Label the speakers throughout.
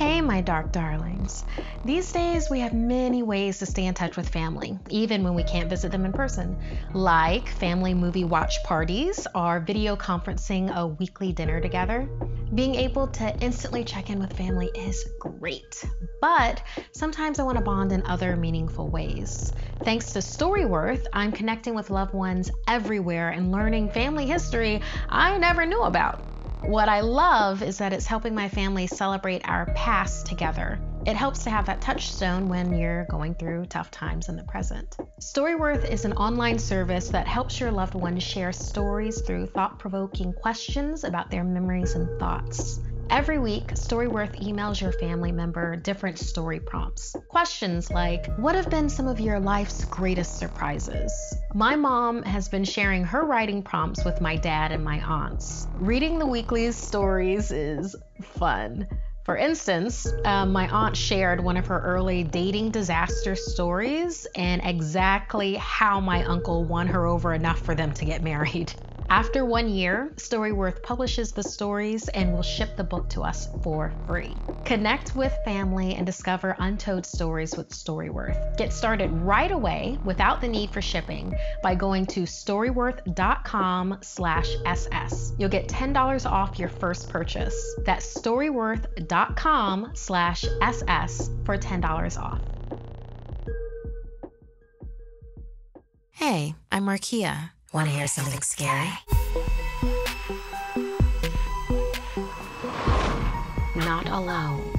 Speaker 1: Hey, my dark darlings. These days, we have many ways to stay in touch with family, even when we can't visit them in person, like family movie watch parties or video conferencing a weekly dinner together. Being able to instantly check in with family is great, but sometimes I want to bond in other meaningful ways. Thanks to Storyworth, I'm connecting with loved ones everywhere and learning family history I never knew about. What I love is that it's helping my family celebrate our past together. It helps to have that touchstone when you're going through tough times in the present. Storyworth is an online service that helps your loved ones share stories through thought provoking questions about their memories and thoughts. Every week, Storyworth emails your family member different story prompts. Questions like What have been some of your life's greatest surprises? My mom has been sharing her writing prompts with my dad and my aunts. Reading the weekly stories is fun. For instance, um, my aunt shared one of her early dating disaster stories and exactly how my uncle won her over enough for them to get married. After one year, Storyworth publishes the stories and will ship the book to us for free. Connect with family and discover untold stories with Storyworth. Get started right away without the need for shipping by going to storyworth.com/ss. You'll get $10 off your first purchase. That's storyworth.com/ss for $10 off.
Speaker 2: Hey, I'm Markeia. Want to hear something scary?
Speaker 1: Not alone.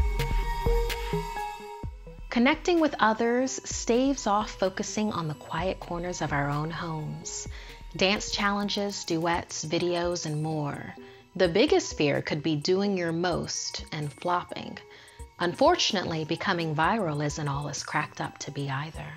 Speaker 1: Connecting with others staves off focusing on the quiet corners of our own homes. Dance challenges, duets, videos, and more. The biggest fear could be doing your most and flopping. Unfortunately, becoming viral isn't all it's cracked up to be either.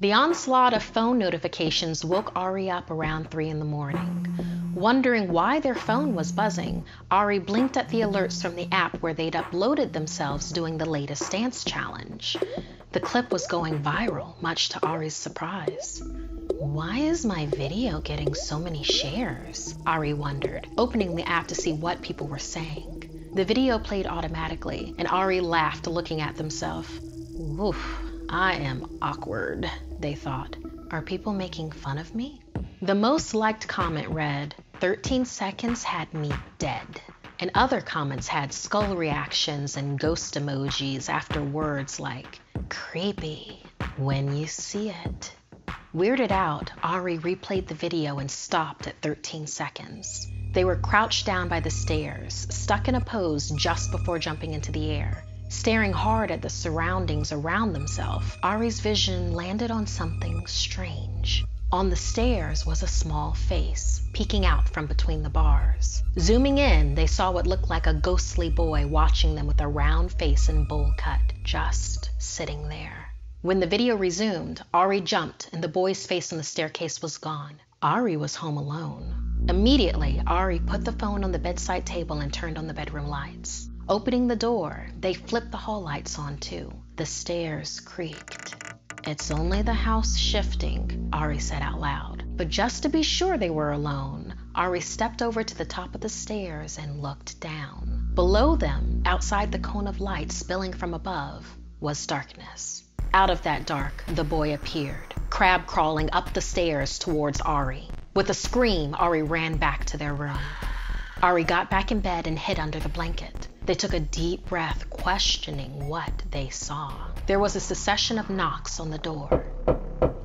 Speaker 1: The onslaught of phone notifications woke Ari up around 3 in the morning. Wondering why their phone was buzzing, Ari blinked at the alerts from the app where they'd uploaded themselves doing the latest dance challenge. The clip was going viral, much to Ari's surprise. Why is my video getting so many shares? Ari wondered, opening the app to see what people were saying. The video played automatically, and Ari laughed looking at themselves. Oof, I am awkward, they thought. Are people making fun of me? The most liked comment read, 13 seconds had me dead. And other comments had skull reactions and ghost emojis after words like creepy when you see it. Weirded out, Ari replayed the video and stopped at 13 seconds. They were crouched down by the stairs, stuck in a pose just before jumping into the air. Staring hard at the surroundings around themselves, Ari's vision landed on something strange. On the stairs was a small face, peeking out from between the bars. Zooming in, they saw what looked like a ghostly boy watching them with a round face and bowl cut, just sitting there. When the video resumed, Ari jumped and the boy's face on the staircase was gone. Ari was home alone. Immediately, Ari put the phone on the bedside table and turned on the bedroom lights. Opening the door, they flipped the hall lights on too. The stairs creaked. It's only the house shifting, Ari said out loud. But just to be sure they were alone, Ari stepped over to the top of the stairs and looked down. Below them, outside the cone of light spilling from above, was darkness. Out of that dark, the boy appeared, crab crawling up the stairs towards Ari. With a scream, Ari ran back to their room. Ari got back in bed and hid under the blanket. They took a deep breath, questioning what they saw. There was a succession of knocks on the door.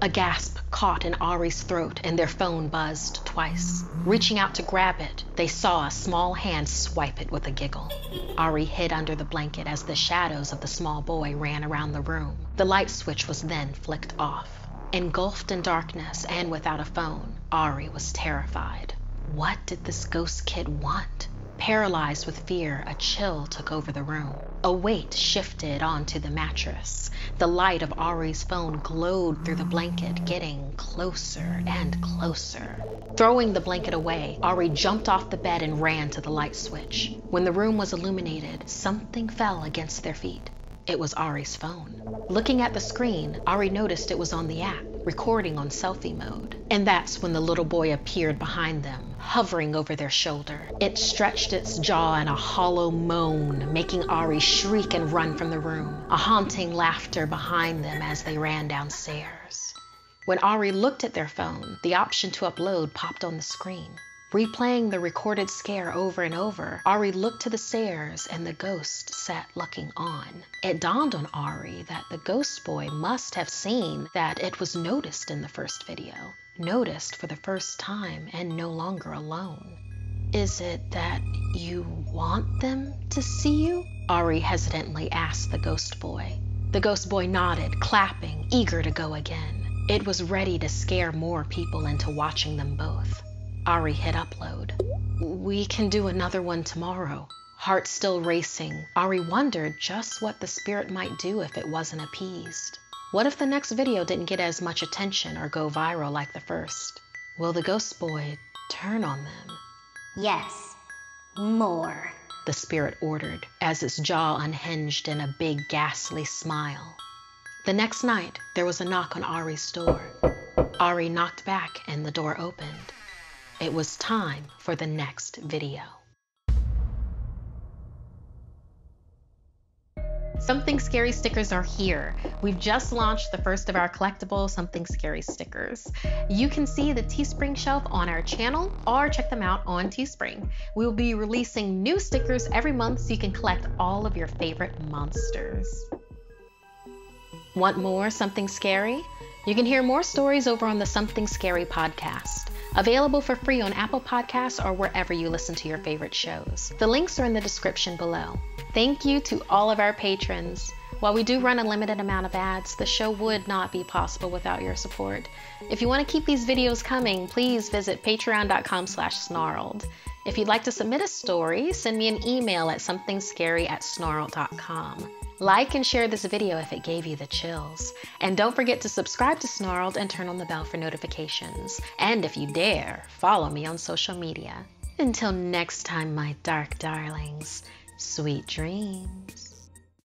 Speaker 1: A gasp caught in Ari's throat and their phone buzzed twice. Reaching out to grab it, they saw a small hand swipe it with a giggle. Ari hid under the blanket as the shadows of the small boy ran around the room. The light switch was then flicked off. Engulfed in darkness and without a phone, Ari was terrified. What did this ghost kid want? Paralyzed with fear, a chill took over the room. A weight shifted onto the mattress. The light of Ari's phone glowed through the blanket, getting closer and closer. Throwing the blanket away, Ari jumped off the bed and ran to the light switch. When the room was illuminated, something fell against their feet. It was Ari's phone. Looking at the screen, Ari noticed it was on the app. recording on selfie mode. And that's when the little boy appeared behind them, hovering over their shoulder. It stretched its jaw in a hollow moan, making Ari shriek and run from the room, a haunting laughter behind them as they ran downstairs. When Ari looked at their phone, the option to upload popped on the screen. Replaying the recorded scare over and over, Ari looked to the stairs and the ghost sat looking on. It dawned on Ari that the ghost boy must have seen that it was noticed in the first video, noticed for the first time and no longer alone. Is it that you want them to see you? Ari hesitantly asked the ghost boy. The ghost boy nodded, clapping, eager to go again. It was ready to scare more people into watching them both. Ari hit upload. We can do another one tomorrow. Heart still racing, Ari wondered just what the spirit might do if it wasn't appeased. What if the next video didn't get as much attention or go viral like the first? Will the ghost boy turn on them?
Speaker 3: Yes, more,
Speaker 1: the spirit ordered as its jaw unhinged in a big ghastly smile. The next night, there was a knock on Ari's door. Ari knocked back and the door opened. It was time for the next video. Something Scary stickers are here. We've just launched the first of our collectible Something Scary stickers. You can see the Teespring shelf on our channel or check them out on Teespring. We will be releasing new stickers every month so you can collect all of your favorite monsters. Want more Something Scary? You can hear more stories over on the Something Scary podcast. Available for free on Apple Podcasts or wherever you listen to your favorite shows. The links are in the description below. Thank you to all of our patrons. While we do run a limited amount of ads, the show would not be possible without your support. If you want to keep these videos coming, please visit patreon.com slash snarled. If you'd like to submit a story, send me an email at somethingscary at snarled.com. Like and share this video if it gave you the chills. And don't forget to subscribe to Snarled and turn on the bell for notifications. And if you dare, follow me on social media. Until next time, my dark darlings, sweet dreams.